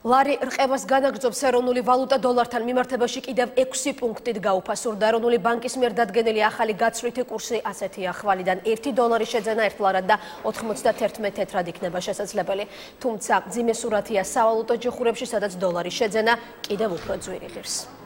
ლარი რყევას განაგრძობს ეროვნული ვალუტა დოლართან მიმართებაში კიდევ 6 პუნქტით გაუფასურდა. ეროვნული ბანკის მიერ დადგენილი ახალი გაცვლითი კურსი ასეთია ხვალიდან 1 დოლარი შეძენა 1 ლარად და 91 თეთრად იქნება შესაძლებელი. თუმცა ძიმე სურათია სავალუტო ჯიხურებში სადაც დოლარი შეძენა კიდევ უფრო ძვირი ღირს.